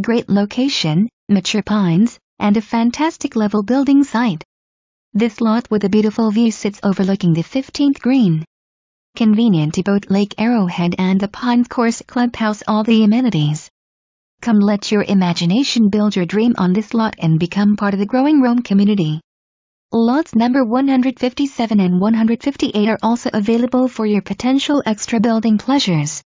Great location, mature pines, and a fantastic level building site. This lot with a beautiful view sits overlooking the 15th green. Convenient to both Lake Arrowhead and the Pines Course Clubhouse all the amenities. Come let your imagination build your dream on this lot and become part of the growing Rome community. Lots number 157 and 158 are also available for your potential extra building pleasures.